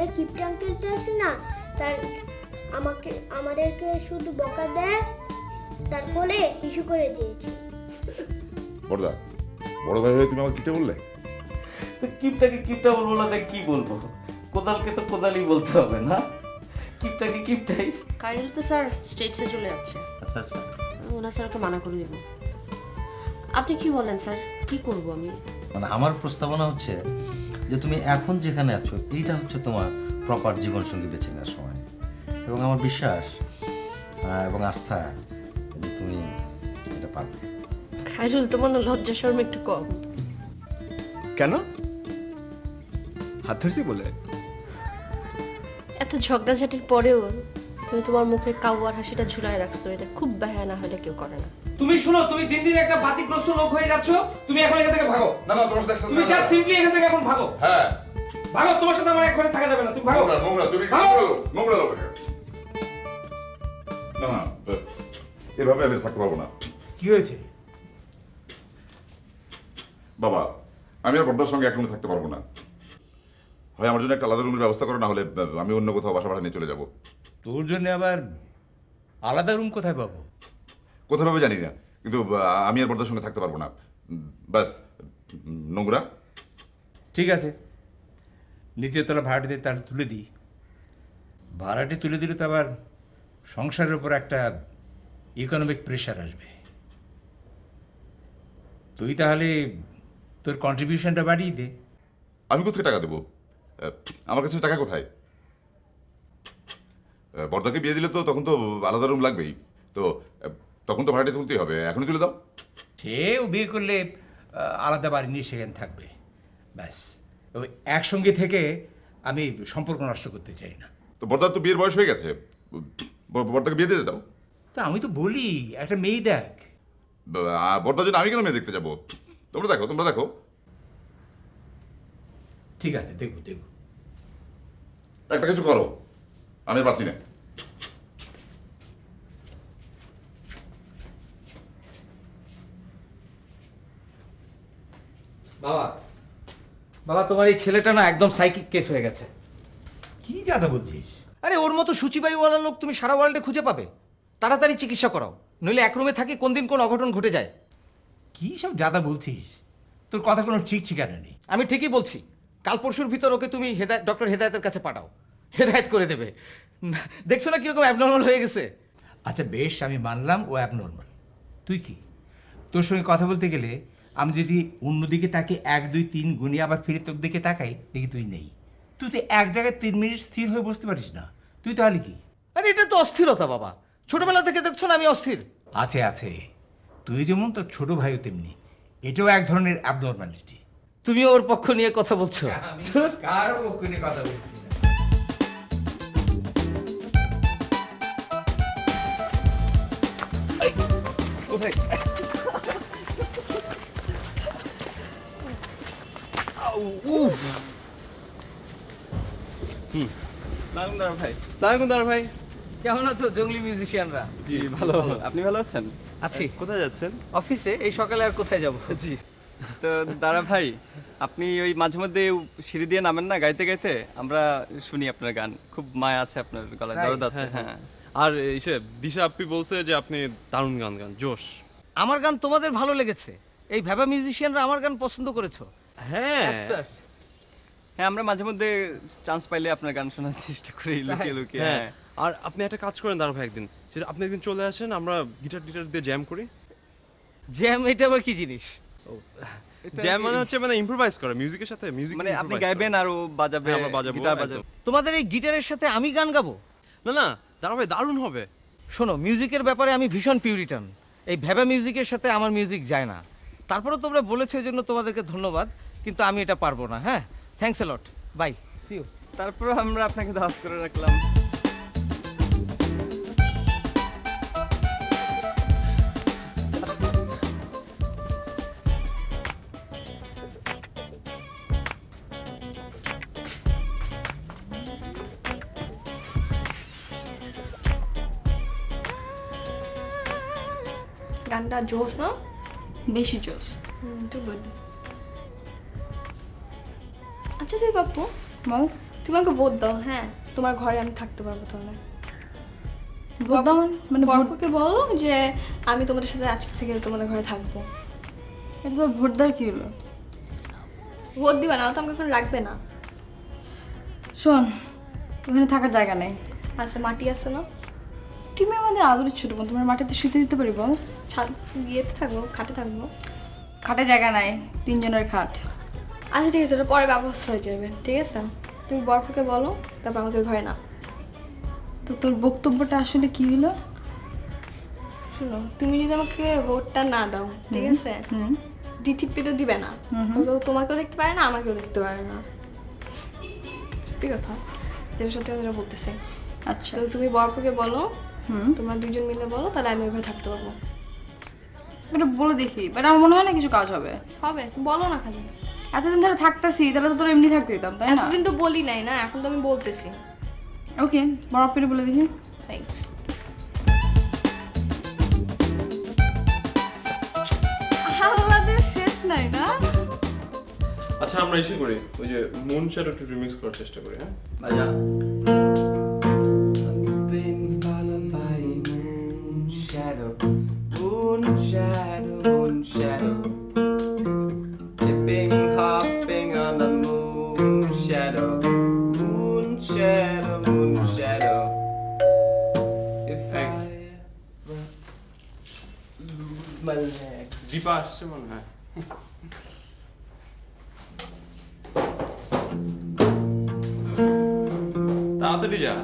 দোতারে কিপটা আঙ্কেলটা আছে না তার আমাকে আমাদেরকে শুধু বকা দেয় তারপরে ইস্যু করে দিয়েছে। বড়দা বড় ভাই হয়ে তুমি আমাকে কিটে বললে? তো কিপটাকে কিপটা বলব না তাই কি বলব? কোদালকে তো কোদালই বলতে হবে না। কিপটাকে কিপটাই। কাইরেল তো স্যার স্টেটসে চলে যাচ্ছে। আচ্ছা আচ্ছা। ওনার স্যারকে মানা করে দেবো। আপনি কি বলেন স্যার? কি করব আমি? মানে আমার প্রস্তাবনা হচ্ছে যে তুমি এখন যেখানে আছো এইটা হচ্ছে তোমার প্রপার জীবনসঙ্গী বেছে নেওয়ার সময়। এবং আমার বিশ্বাস এবং আস্থা যে তুমি এটা পারবে। খাইরুল তোমার লজ্জা শর্ম একটু কম। কেন? হাত ধরছি বলে? এত ঝগড়াঝাটির পরেও তুমি তোমার মুখে কাউয়ার হাসিটা ঝুলায় রাখছো এটা খুব বেহায়া না হলে কেউ করে না। তুমি শুনো তুমি দিন দিন একটা বাতিগ্রস্ত লোক হয়ে যাচ্ছ তুমি এখন এখান থেকে ভাগো। না না তোমার সাথে তুমি জাস্ট সিম্পলি এখান থেকে এখন ভাগো। হ্যাঁ। ভাগো তোমার সাথে আমার এক থাকা যাবে না তুমি ভাগো। নোংরা তুমি ভাগো। নোংরা লোক, নোংরা লোক না না এভাবে আমি থাকতে পারব না। কি হয়েছে? বাবা আমি আর বর্দার সঙ্গে এক রুমে থাকতে পারব না। হয় আমার জন্য একটা আলাদা রুমের ব্যবস্থা করো না হলে আমি অন্য কোথাও বাসা ভাড়া নিয়ে চলে যাব। তোর জন্য আবার আলাদা রুম কোথায় পাবো? কোথাও ভাবে জানি না কিন্তু আমি আর বর্দার সঙ্গে থাকতে পারব না। ব্যাস নোংরা। ঠিক আছে। নিচের তলা ভাড়াটিতে তার তুলে দিই। ভাড়াটি তুলে দিলে তো আবার সংসারের উপর একটা ইকোনমিক প্রেশার আসবে। তুই তাহলে তোর কন্ট্রিবিউশনটা বাড়িয়ে দে। আমি কোথায় টাকা দেবো? আমার কাছে টাকা কোথায়? বর্দাকে বিয়ে দিলে তো তখন তো আলাদা রুম লাগবেই। তো তখন তো ভাড়াটি তুলতেই হবে এখনই তুলে দাও। সেও বিয়ে করলে আলাদা বাড়ি নিয়ে সেখানে থাকবে। ব্যাস। ওই একসঙ্গে থেকে আমি সম্পর্ক নষ্ট করতে চাই না। তো বর্দার তো বিয়ের বয়স হয়ে গেছে। বর্দাকে বিয়ে দিতে দাও। তা আমি তো বলি একটা মেয়ে দেখ। বর্দার জন্য আমি কেন মেয়ে দেখতে যাব? তোমরা দেখো তোমরা দেখো। ঠিক আছে দেখব দেখব একটা কিছু করো আমি পাচ্ছি না। বাবা বাবা তোমার এই ছেলেটা না একদম সাইকিক কেস হয়ে গেছে। কি জাদা বলছিস? আরে ওর মতো সূচিবায়ুওয়ালা লোক তুমি সারা ওয়ার্ল্ডে খুঁজে পাবে। তাড়াতাড়ি চিকিৎসা করাও নইলে এক রুমে থাকি কোন দিন কোন অঘটন ঘটে যায়। কি সব জাদা বলছিস? তোর কথা কোনো ঠিক ঠিকানা নেই। আমি ঠিকই বলছি কাল পরশুর ভিতর ওকে তুমি হেদায়ত ডক্টর হেদায়তের কাছে পাঠাও। হেদায়ত করে দেবে। দেখছ না কীরকম অ্যাবনর্মাল হয়ে গেছে? আচ্ছা বেশ আমি মানলাম ও অ্যাবনর্মাল তুই কি? তোর সঙ্গে কথা বলতে গেলে আমি যদি অন্যদিকে তাকে এক দুই তিন গুণি আবার ফিরে তোর দিকে তাকাই দেখি তুই নেই। তুই তো এক জায়গায় তিন মিনিট স্থির হয়ে বসতে পারিস না। তুই তাহলে কি? আরে এটা তো অস্থিরতা বাবা। ছোটবেলা থেকে দেখছ না আমি অস্থির? আছে আছে। তুই যেমন তোর ছোট ভাইও তেমনি। এটাও এক ধরনের অ্যাবনর্মালিটি তুমিও ওর পক্ষ নিয়ে কথা বলছো? কারও পক্ষে নিয়ে কথা বলছি না সালামদার ভাই। সালামদার ভাই কেমন আছো জঙ্গলি মিউজিশিয়ানরা জি ভালো। আপনি ভালো আছেন? আছি। কোথায় যাচ্ছেন? অফিসে এই সকালে আর কোথায় যাব? জি। তো দাঁড়া ভাই আপনি ওই মাঝে মধ্যে সিঁড়ি দিয়ে নামেন না? গাইতে গাইতে আমরা শুনি আপনার গান। খুব মায়া আছে আপনার গলায় দরদ আছে হ্যাঁ আর এসে দিশা আপনি বলছে যে আপনি দারুণ গান গান জোশ। আমার গান তোমাদের ভালো লেগেছে। এই ভ্যাবা মিউজিশিয়ানরা আমার গান পছন্দ করেছ। হ্যাঁ। হ্যাঁ আমরা মাঝে মধ্যে চান্স পাইলে আপনার গান শোনার চেষ্টা করি লুকিয়ে লুকিয়ে হ্যাঁ। হ্যাঁ। আর আপনি একটা কাজ করেন দাঁড়া ভাই একদিন। সেটা আপনি একদিন চলে আসেন আমরা গিটার টিটার দিয়ে জ্যাম করি। জ্যাম এটা আবার কি জিনিস? জ্যাম মানে হচ্ছে মানে ইম্প্রোভাইজ করা মিউজিকের সাথে মিউজিক মানে আপনি গাইবেন আর ও বাজাবে হ্যাঁ, আমরা বাজাবো, গিটার। বাজাবে। তোমাদের এই গিটারের সাথে আমি গান গাবো? না না দাঁড়া ভাই দারুণ হবে। শোনো মিউজিকের ব্যাপারে আমি ভীষণ পিউরিটান এই ভ্যাবা মিউজিকের সাথে আমার মিউজিক যায় না। তারপরে তোমরা বলেছ এই জন্য তোমাদেরকে ধন্যবাদ। কিন্তু আমি এটা পারব না হ্যাঁ? Thanks a lot bye see you তারপর আমরা আপনাকে দাস করে রাখলাম। গানটা জোস না? বেশি জোস তো গুড আচ্ছা তুই বাপু বল তুমি আমাকে ভোট দাও হ্যাঁ? তোমার ঘরে আমি থাকতে পারব তাহলে। ভোট দাও মানে ভোট বরপুকে বলো যে আমি তোমাদের সাথে আজকে থেকে তোমাদের ঘরে থাকব। তোমার ভোট দেওয়ার কী হলো? ভোট দিবা না তো আমাকে এখন রাখবে না। শোন ওখানে থাকার জায়গা নেই। আচ্ছা মাটি আছে না? তুমি আমাদের আদরের ছোট বোন তোমার মাটিতে শুতে দিতে পারি বল ছাদ গিয়েতে থাকব খাটে থাকব। খাটে জায়গা নাই তিনজনের খাট। আচ্ছা ঠিক আছে ওটা পরে ব্যবস্থা হয়ে যাবে ঠিক আছে? তুমি বরফকে বলো তারপর আমাকে ঘরে না তো তোর বক্তব্যটা আসলে কি হলো? শুনো তুমি যদি আমাকে ভোটটা না দাও ঠিক আছে। দ্বিতীয় তো দিবে না। হুম। তোমাকেও দেখতে পারে না আমাকেও দেখতে পারে না। সত্যি কথা যেটা সত্যি কথা বলতেছে। আচ্ছা। তো তুমি বরফকে বলো হুম। তোমরা দুজন মিলে বলো তাহলে আমি ওখানে থাকতে পারব। এটা বলে দেখি বাট আমার মনে হয় না কিছু কাজ হবে। হবে বলো না খালি। এতদিন ধরে থাকতেছি তাহলে তো তোর এমনি থাকতে দিতাম তাই না? এতদিন তো বলি নাই না এখন তো আমি বলতেছি। ওকে বড় পেরে বলে দেখি। থ্যাংকস শেষ নাই না? আচ্ছা আমরা এসে করি ওই যে মুন শ্যাডো একটু রিমিক্স করার চেষ্টা করি হ্যাঁ? shadow, moon shadow, moon shadow. Dipa আসছে মনে হয় তাড়াতাড়ি যা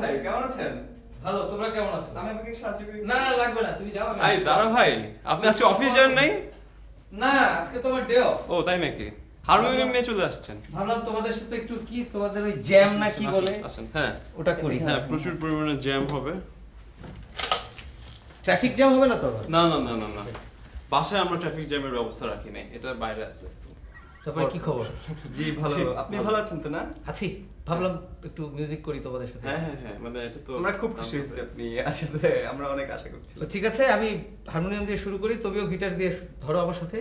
ভাই কেমন আছেন? ভালো তোমরা কেমন আছো? আমি আপনাকে সাহায্য করি না না লাগবে না তুমি যাও আমি আই দাঁড়া ভাই আপনি আজকে অফিস যান নাই? না আজকে তোমার ডে অফ ও তাই নাকি? হারমোনিয়াম নিয়ে চলে আসছেন। ভাবলাম তোমাদের সাথে একটু কি তোমাদের ওই জ্যাম না কি বলে? আসেন হ্যাঁ। ওটা করি। হ্যাঁ প্রচুর পরিমাণে জ্যাম হবে। ট্রাফিক জ্যাম হবে না তো না না না না না। বাসায় আমরা ট্রাফিক জ্যামের ব্যবস্থা রাখি নাই এটা বাইরে আছে। তারপরে কি খবর? জি ভালো। আপনি ভালো আছেন তো না? আছি। ভাবলাম একটু মিউজিক করি তোমাদের সাথে। হ্যাঁ হ্যাঁ হ্যাঁ মানে এটা তো আমরা খুব খুশি হয়েছি আপনি আসলে আমরা অনেক আশা তো করছিলাম ঠিক আছে আমি হারমোনিয়াম দিয়ে শুরু করি তবেও গিটার দিয়ে ধরো আমার সাথে।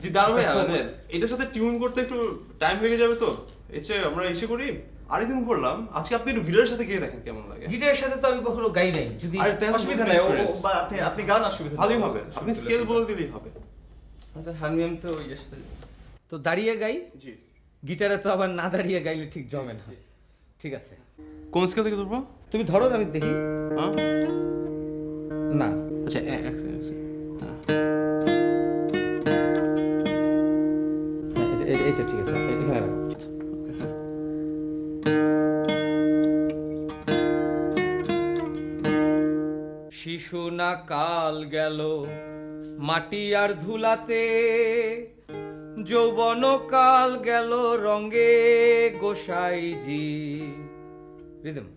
জি দাঁড়া ভাই একটা মানে এটার সাথে টিউন করতে একটু টাইম লেগে যাবে তো। এসে আমরা এসে করি। আরেকদিন করলাম আজকে আপনি একটু গিটারের সাথে গিয়ে দেখেন কেমন লাগে। গিটারের সাথে তো আমি কখনো গাই নাই যদি অসুবিধা নেই বা আপনি আপনি গান অসুবিধা ভালোই হবে আপনি স্কেল বলে দিলেই হবে। আচ্ছা হারমোনিয়াম তো ইয়ের সাথে তো দাঁড়িয়ে গাই? জি। গিটারে তো আবার না দাঁড়িয়ে গাইলে ঠিক জমে না। ঠিক আছে। কোন স্কেল থেকে ধরবো? তুমি ধরো আমি দেখি। হ্যাঁ? না। আচ্ছা এক এক সেকেন্ড, হ্যাঁ। এটা ঠিক আছে। না কাল গেল, মাটি আর ধুলাতে যৌবন কাল গেল রঙে গোসাইজি। রিদম,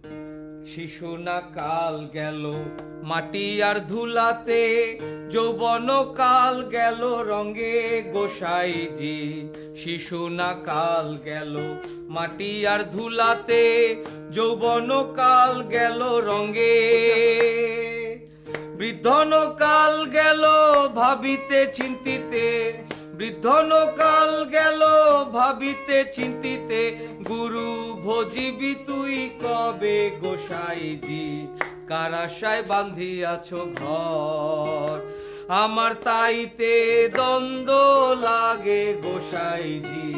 শিশু না কাল গেল, মাটি আর ধুলাতে যৌবন কাল গেল রঙে গোসাইজি। শিশু না কাল গেল, মাটি আর ধুলাতে যৌবন কাল গেল রঙে। বৃদ্ধন কাল গেল ভাবিতে চিন্তিতে বৃদ্ধন কাল গেল ভাবিতে চিন্তিতে, গুরু ভজিবি তুই কবে গোসাইজি? কারাশায় বান্ধিয়াছ ঘর? আমার তাইতে দ্বন্দ্ব লাগে গোসাইজি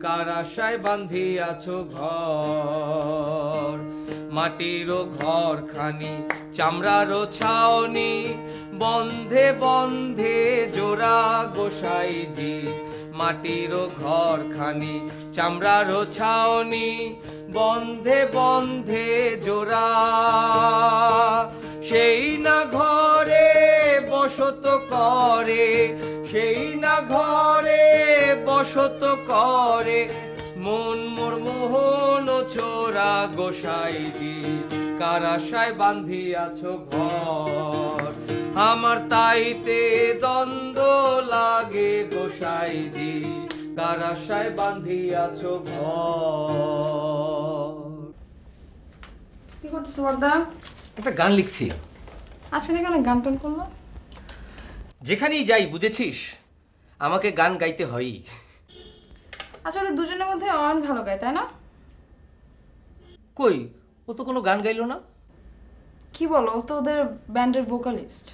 কারাশায় বান্ধিয়াছ ঘর? মাটিরও ঘর খানি চামড়ারও ছাউনি, বন্ধে বন্ধে জোড়া গোসাইজি। মাটিরও ঘর খানি চামড়ারও ছাউনি, বন্ধে বন্ধে জোড়া। সেই না ঘরে বসত করে, সেই না ঘরে বসত করে মন মোর মোহন চোরা গোসাইজি কারাশায় বান্ধিয়াছ ঘর? আমার তাইতে দ্বন্দ্ব লাগে গোসাই গোসাইজি কারাশায় বান্ধিয়াছ ঘর? কি করতেছো বর্দা? একটা গান লিখছি। আজকে থেকে অনেক গান টান করলাম। যেখানেই যাই বুঝেছিস? আমাকে গান গাইতে হয়ই। আচ্ছা ওদের দুজনের মধ্যে অয়ন ভালো গায় তাই না? কই? ও তো কোনো গান গাইলো না? কি বলো ও তো ওদের ব্যান্ডের ভোকালিস্ট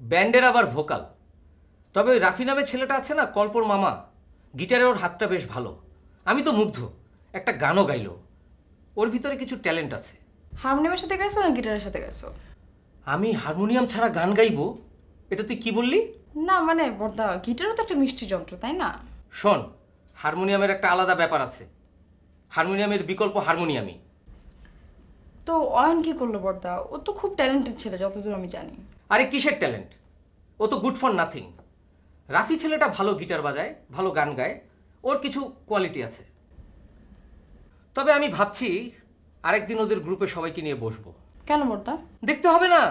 ব্যান্ডের আবার ভোকাল তবে ওই রাফি নামে ছেলেটা আছে না কল্পর মামা গিটারে ওর হাতটা বেশ ভালো। আমি তো মুগ্ধ একটা গানও গাইলো। ওর ভিতরে কিছু ট্যালেন্ট আছে। হারমোনিয়ামের সাথে গেছো না গিটারের সাথে গেছো আমি হারমোনিয়াম ছাড়া গান গাইবো? এটা তুই কি বললি? না মানে বর্দা গিটারও তো একটা মিষ্টি যন্ত্র তাই না? শোন হারমোনিয়ামের একটা আলাদা ব্যাপার আছে। হারমোনিয়ামের বিকল্প হারমোনিয়ামই। তো অয়ন কি করল বর্দা? ও তো খুব ট্যালেন্টেড ছেলে যতদূর আমি জানি। আরে কিসের ট্যালেন্ট ও তো গুড ফর নাথিং রাফি ছেলেটা ভালো গিটার বাজায় ভালো গান গায় ওর কিছু কোয়ালিটি আছে। তবে আমি ভাবছি আরেকদিন ওদের গ্রুপে সবাইকে নিয়ে বসবো। কেন বর্দা? দেখতে হবে না।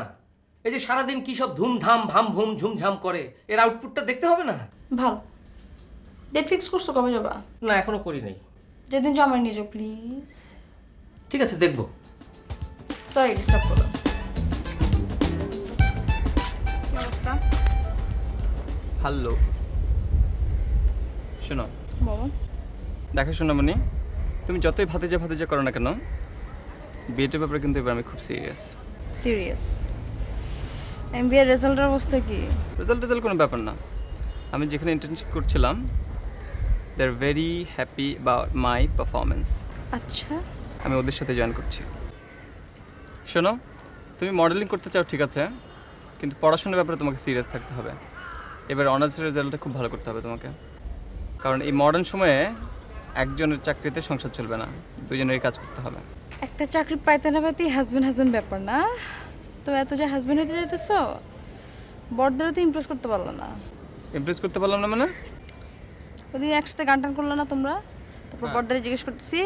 এই যে সারাদিন কি সব ধুমধাম ভাম ভুম ঝুমঝাম করে এর আউটপুটটা দেখতে হবে না? ভালো। ডেট ফিক্স করছ কবে যাবা? না এখনও করি নাই। যেদিন জমা নিয়ে যাও প্লিজ ঠিক আছে দেখব। সরি ডিস্টার্ব করো। কি হ্যালো শোনো। বলো। দেখো মানে তুমি যতই ভাতিজা ভাতিজা করো না কেন বিয়েটার ব্যাপারে কিন্তু এবার আমি খুব সিরিয়াস সিরিয়াস এমবিএর রেজাল্টের অবস্থা কি? রেজাল্ট রেজাল্ট কোনো ব্যাপার না। আমি যেখানে ইন্টার্নশিপ করছিলাম they are very happy about my performance আচ্ছা। আমি ওদের সাথে জয়েন করছি। শোনো তুমি মডেলিং করতে চাও ঠিক আছে কিন্তু পড়াশোনার ব্যাপারে তোমাকে সিরিয়াস থাকতে হবে। এবার অনার্স রেজাল্টটা খুব ভালো করতে হবে তোমাকে। কারণ এই মডার্ন সময়ে একজনের চাকরিতে সংসার চলবে না দুজনেরই কাজ করতে হবে। একটা চাকরি পাইতে না পাইতেই হাজবেন্ড হাজবেন্ড ব্যাপার না। তো এত যে হাজবেন্ড হইতে যাইতেছো বড়দেরও তো ইমপ্রেস করতে পারল না। ইমপ্রেস করতে পারলাম না মানে? ওদিন একসাথে গান টান করল না তোমরা? তারপর হ্যাঁ। বড়দারে জিজ্ঞেস করতেছি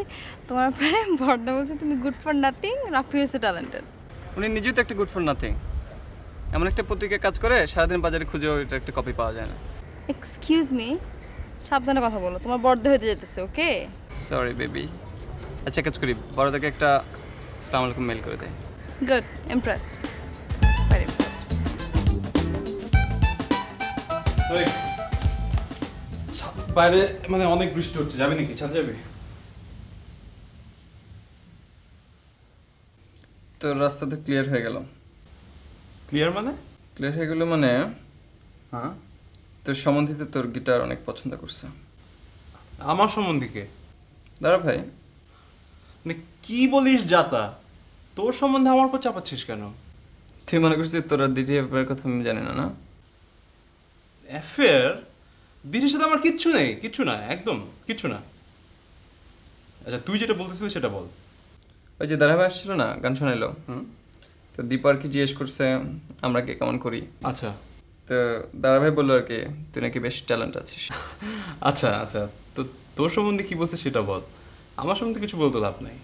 তোমার পরে বড়দা বলছে তুমি গুড ফর নাথিং রাফি হয়েছে ট্যালেন্টেড উনি নিজেই তো একটা গুড ফর নাথিং এমন একটা পত্রিকায় কাজ করে সারাদিন বাজারে খুঁজেও এটা একটা কপি পাওয়া যায় না। এক্সকিউজ মি সাবধানে কথা বলো তোমার বড়দা হইতে যেতেছে ওকে সরি বেবি আচ্ছা কাজ করি বড়দাকে একটা সালাম আলাইকুম মেল করে দেয় গুড ইমপ্রেস বাইরে মানে অনেক বৃষ্টি হচ্ছে। যাবি নাকি? ছাদ যাবি? তো রাস্তা তো ক্লিয়ার হয়ে গেল। ক্লিয়ার মানে? ক্লিয়ার হয়ে গেল মানে হ্যাঁ। তোর সম্বন্ধিত তোর গিটার অনেক পছন্দ করছে। আমার সম্বন্ধীকে? দাঁড়া ভাই। মানে কি বলিস যাতা তোর সম্বন্ধে আমার উপর চাপাচ্ছিস কেন? তুই মনে করছিস তোর দিদি এর কথা আমি জানি না না? অ্যাফেয়ার দিদির সাথে আমার কিচ্ছু নেই কিচ্ছু না একদম কিচ্ছু না। আচ্ছা তুই যেটা বলতেছিস সেটা বল। ওই যে দাঁড়া ভাই আসছিল না গান শোনাইলো। তো দীপার কি জিজ্ঞেস করছে আমরা কে কেমন করি? আচ্ছা। তো দাঁড়া ভাই বলল আর কি তুই নাকি বেশ ট্যালেন্ট আছিস। আচ্ছা আচ্ছা। তো তোর সম্বন্ধে কি বলছে সেটা বল। আমার সম্বন্ধে কিছু বলতে লাভ নাই।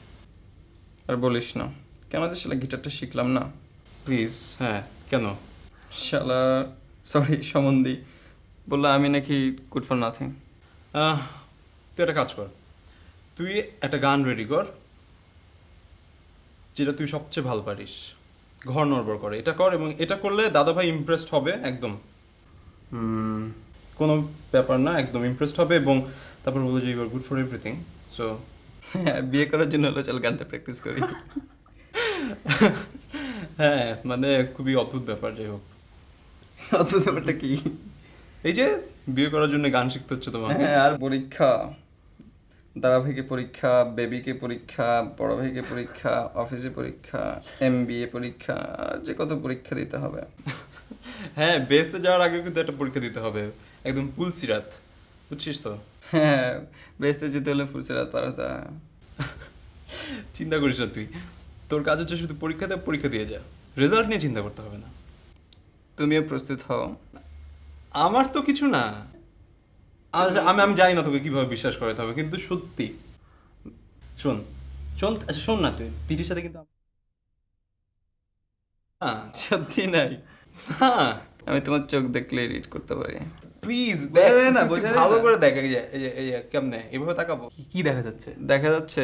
আর বলিস না। কেন যে শালা গিটারটা শিখলাম না? প্লিজ হ্যাঁ কেন? শালা সরি সম্বন্ধী। বলল আমি নাকি গুড ফর নাথিং তুই একটা কাজ কর। তুই একটা গান রেডি কর যেটা তুই সবচেয়ে ভালো পারিস। ঘর নড়বড় করে। এটা কর এবং এটা করলে দাদাভাই ইমপ্রেসড হবে একদম। কোনো ব্যাপার না একদম ইমপ্রেসড হবে এবং তারপর বলব যে you are good for everything so বিয়ে করার জন্য হলো চল গানটা প্র্যাকটিস করি। হ্যাঁ মানে খুবই অদ্ভুত ব্যাপার যাই হোক। অদ্ভুত ব্যাপারটা কি? এই যে বিয়ে করার জন্য গান শিখতে হচ্ছে তোমাকে। হ্যাঁ আর পরীক্ষা। দাদা ভাইকে পরীক্ষা বেবিকে পরীক্ষা বড় ভাইকে পরীক্ষা অফিসে পরীক্ষা এম পরীক্ষা যে কত পরীক্ষা দিতে হবে। হ্যাঁ বেসতে যাওয়ার আগে কিন্তু একটা পরীক্ষা দিতে হবে। একদম পুলসিরাত বুঝছিস তো? হ্যাঁ বেসতে যেতে হলে ফুলসে রাত পারাতা চিন্তা করিস না তুই। তোর কাজ হচ্ছে শুধু পরীক্ষা দেয় পরীক্ষা দিয়ে যা। রেজাল্ট নিয়ে চিন্তা করতে হবে না। তুমিও প্রস্তুত হও। আমার তো কিছু না। আচ্ছা, আমি আমি জানি না তোকে কীভাবে বিশ্বাস করাতে হবে কিন্তু সত্যি। শোন শোন আচ্ছা শোন না তুই তিরির সাথে কিন্তু হ্যাঁ সত্যি নাই। হ্যাঁ আমি তোমার চোখ দেখলে এডিট করতে পারি। প্লিজ দেখ না, ভালো করে দেখ এই কেমনে এভাবে তাকাবো? কি- কি দেখা যাচ্ছে? দেখা যাচ্ছে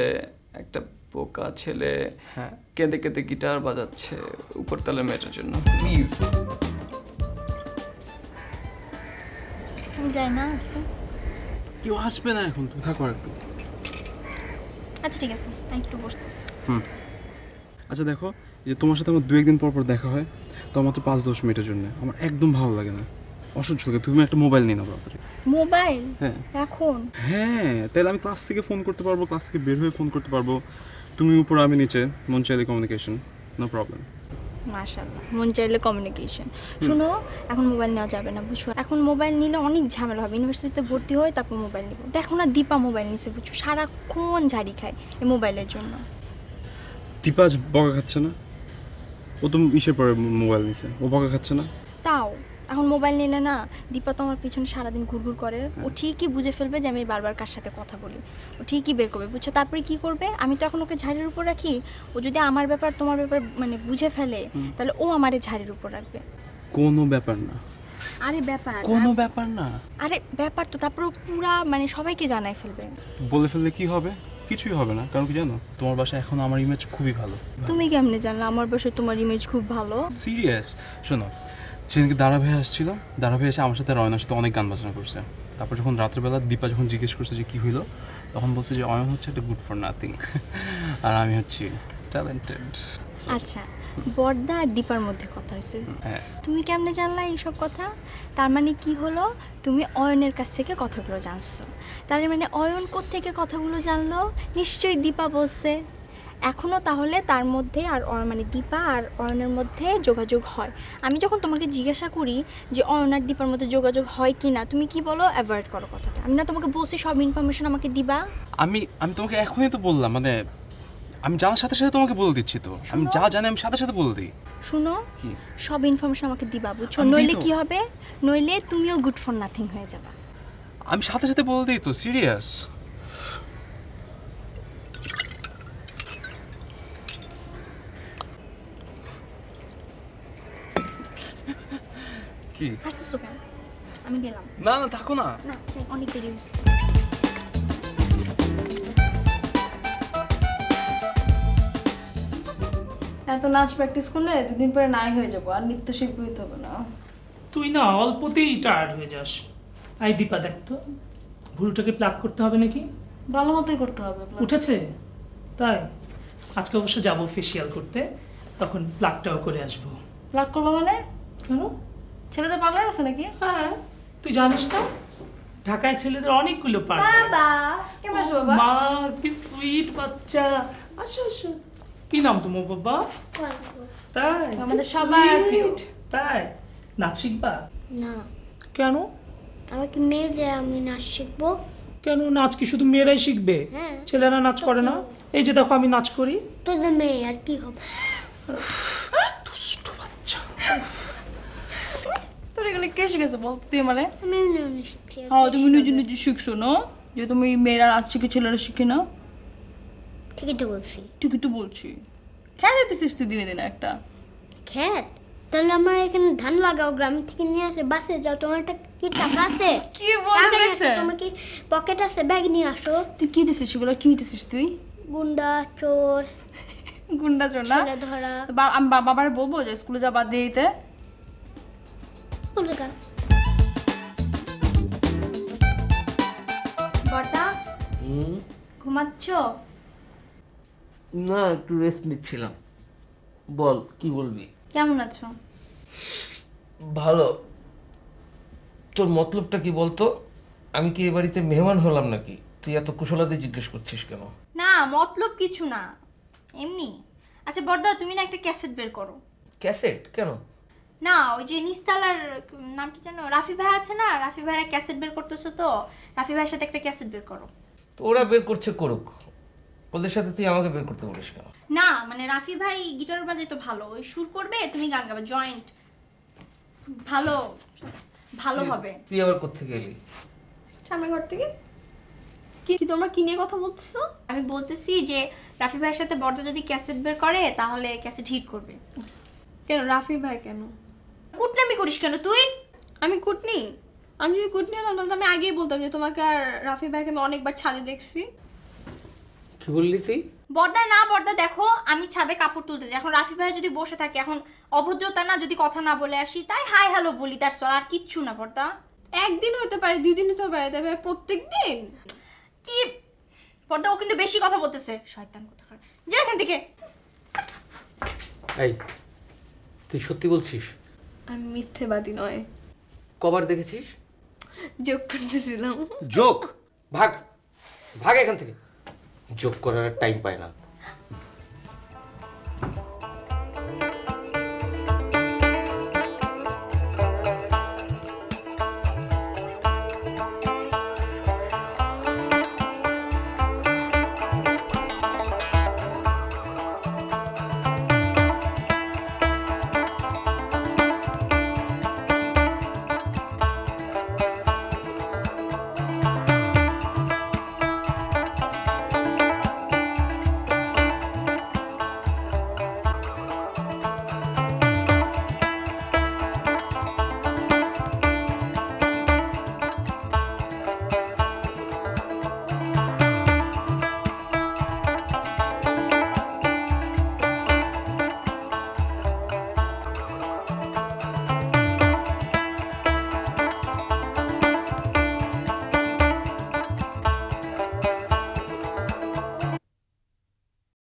একটা পোকা ছেলে হ্যাঁ। কেঁদে কেঁদে গিটার বাজাচ্ছে উপরতলা মেয়েটার জন্য। প্লিজ আমি না আজকে। কেউ আসবে না এখন তুমি থাকো একটু আচ্ছা ঠিক আছে আমি একটু বসতেছি। হুম। আচ্ছা দেখো যে তোমার সাথে আমার দু একদিন পর পর দেখা হয় তো আমার তো পাঁচ দশ মিনিটের জন্য। আমার একদম ভালো লাগে না। অসহ্য লাগে। তুমি একটা মোবাইল নিয়ে নাও তাড়াতাড়ি। মোবাইল? হ্যাঁ। এখন? হ্যাঁ তাহলে আমি ক্লাস থেকে ফোন করতে পারব ক্লাস থেকে বের হয়ে ফোন করতে পারব। তুমি উপর আমি নিচে। মন চাইলে কমিউনিকেশন নো প্রবলেম মাশাল্লাহ মন চাইলে কমিউনিকেশন শুনো, এখন মোবাইল নেওয়া যাবে না বুঝছ? এখন মোবাইল নিলে অনেক ঝামেলা হবে। ইউনিভার্সিটিতে ভর্তি হয়ে তারপর মোবাইল নিব। দেখো না, দীপা মোবাইল নিছে বুঝছ? সারাক্ষণ ঝাড়ি খায় এই মোবাইলের জন্য। দীপা বকা খাচ্ছে না? ও তো ইসে পরে মোবাইল নিছে। ও বকা খাচ্ছে না? এখন মোবাইল নিলে না দীপা তো আমার পিছনে সারাদিন ঘুরঘুর করে। ও ঠিকই বুঝে ফেলবে যে আমি বারবার কার সাথে কথা বলি। ও ঠিকই বের করবে বুঝছ? তারপরে কি করবে? আমি তো এখন ওকে ঝাড়ির উপর রাখি। ও যদি আমার ব্যাপার তোমার ব্যাপার মানে বুঝে ফেলে তাহলে ও আমারে ঝাড়ির উপর রাখবে। কোনো ব্যাপার না। আরে ব্যাপার কোনো ব্যাপার না। আরে ব্যাপার তো তারপরে পুরা মানে সবাইকে জানাই ফেলবে। বলে ফেললে কি হবে? কিছুই হবে না। কারণ কি জানো? তোমার বাসায় এখন আমার ইমেজ খুবই ভালো। তুমি কেমনে জানলে? আমার বসে তোমার ইমেজ খুব ভালো। সিরিয়াস শোনো সেদিনকে দাঁড়া ভাই আসছিল। দাঁড়া ভাই এসে আমার সাথে রয়নার সাথে অনেক গান বাজনা করছে। তারপর যখন রাত্রেবেলা দীপা যখন জিজ্ঞেস করছে যে কী হইল তখন বলছে যে অয়ন হচ্ছে একটা গুড ফর নাথিং আর আমি হচ্ছি ট্যালেন্টেড আচ্ছা বর্দা আর দীপার মধ্যে কথা হয়েছে। হ্যাঁ। তুমি কেমনে জানলা এইসব কথা? তার মানে কি হলো? তুমি অয়নের কাছ থেকে কথাগুলো জানছো। তার মানে অয়ন থেকে কথাগুলো জানলো? নিশ্চয়ই দীপা বলছে। এখনও তাহলে তার মধ্যে আর মানে দীপা আর অয়নের মধ্যে যোগাযোগ হয়। আমি যখন তোমাকে জিজ্ঞাসা করি যে অয়ন আর দীপার মধ্যে যোগাযোগ হয় কি না? তুমি কি বলো? অ্যাভয়েড করো কথাটা। আমি না তোমাকে বলছি সব ইনফরমেশন আমাকে দিবা। আমি আমি তোমাকে এখনই তো বললাম মানে আমি জানার সাথে সাথে তোমাকে বলে দিচ্ছি তো। আমি যা জানি আমি সাথে সাথে বলে দিই। শুনো সব ইনফরমেশন আমাকে দিবা বুঝছ? নইলে। কি হবে? নইলে তুমিও গুড ফর নাথিং হয়ে যাবা। আমি সাথে সাথে বলে দিই তো সিরিয়াস কি? হাসতেছো কেন? আমি গেলাম। না না থাকো না। না চাই অনেক দেরি হয়েছে। এত নাচ প্র্যাকটিস করলে দুদিন পরে নাই হয়ে যাব আর নৃত্য শিল্পী হইতে হবে না। তুই না অল্পতেই টায়ার্ড হয়ে যাস। আই দীপা দেখ তো ভুরুটাকে প্লাগ করতে হবে নাকি? ভালো মতোই করতে হবে উঠেছে? তাই? আজকে অবশ্য যাব ফেসিয়াল করতে তখন প্লাগটাও করে আসব। প্লাগ করব মানে? কেন? ছেলেদের পার্লার আছে নাকি? হ্যাঁ তুই জানিস তো? ঢাকায় ছেলেদের অনেকগুলো পার্লার বাবা কেমন আছো বাবা? মা কি সুইট বাচ্চা। আসো আসো। কি নাম তোমার বাবা? তাই আমাদের সবার। প্রিয়। তাই নাচ শিখবা? না। কেন? আমাকে মেয়ে যে আমি নাচ শিখব। কেন? নাচ কি শুধু মেয়েরাই শিখবে? হ্যাঁ। ছেলেরা নাচ করে না? এই যে দেখো আমি নাচ করি। তোদের মেয়ে আর কি হবে? তোর এখানে কে শিখেছে বলতো তুই মানে আমি এমনি এমনি শিখছি আর হ্যাঁ তুমি নিজে নিজে শিখছো না যে তুমি মেয়েরা নাচ শিখে ছেলেরা শিখে না ঠিকই তো বলছি ঠিকই তো বলছি খেয়ে দিতেছিস তুই দিনে দিনে একটা খ্যাত তাহলে আমার এখানে ধান লাগাও গ্রাম থেকে নিয়ে আসে বাসে যাও তোমার একটা কি টাকা আছে কি বলতে তোমার কি পকেট আছে ব্যাগ নিয়ে আসো তুই কি দিছিস সেগুলো কি দিছিস তুই গুন্ডা চোর গুন্ডা চোর না ধরা আমি বাবার বলব যে স্কুলে যা বাদ দিয়ে দিতে গা। বর্দা ঘুমাচ্ছ? না একটু রেস্ট নিচ্ছিলাম। বল কি বলবি? কেমন আছো? ভালো। তোর মতলবটা কি বলতো? আমি কি এ বাড়িতে মেহমান হলাম নাকি? তুই এত কুশলাতে জিজ্ঞেস করছিস কেন? না মতলব কিছু না। এমনি। আচ্ছা বর্দা তুমি না একটা ক্যাসেট বের করো। ক্যাসেট? কেন? না ওই যে নিস্তালার নাম কি জানো রাফি ভাই আছে না? রাফি ভাইয়ের ক্যাসেট বের করতেছো তো। রাফি ভাইয়ের সাথে একটা ক্যাসেট বের করো। তো ওরা বের করছে করুক। ওদের সাথে তুই আমাকে বের করতে বলিস কেন? না মানে রাফি ভাই গিটার বাজে তো ভালো। ওই সুর করবে তুমি গান গাবে জয়েন্ট। ভালো ভালো হবে। তুই আবার কোথেকে এলি? সামনের ঘর থেকে। কি কি তোমরা কি নিয়ে কথা বলতেছো? আমি বলতেছি যে রাফি ভাইয়ের সাথে বড় যদি ক্যাসেট বের করে তাহলে ক্যাসেট হিট করবে। কেন রাফি ভাই কেন? কুটনামি করিস কেন তুই? আমি কুটনি। আমি যদি কুটনি হতাম তাহলে তো আমি আগেই বলতাম যে তোমাকে আর রাফি ভাইকে আমি অনেকবার ছাদে দেখছি। কি বললি তুই? বর্দা না বর্দা দেখো আমি ছাদে কাপড় তুলতে যাই এখন রাফি ভাই যদি বসে থাকে এখন অভদ্রতা না যদি কথা না বলে আসি তাই হাই হ্যালো বলি তার সর আর কিচ্ছু না বর্দা। একদিন হতে পারে দুই দিন হতে পারে তবে প্রত্যেক দিন কি? পর্দা ও কিন্তু বেশি কথা বলতেছে। শয়তান কথা যা এখান থেকে। এই তুই সত্যি বলছিস? আমি মিথ্যেবাদী নয়। কবার দেখেছিস? যোগ করতেছিলাম। যোগ? ভাগ। ভাগ এখান থেকে। যোগ করার টাইম পায় না।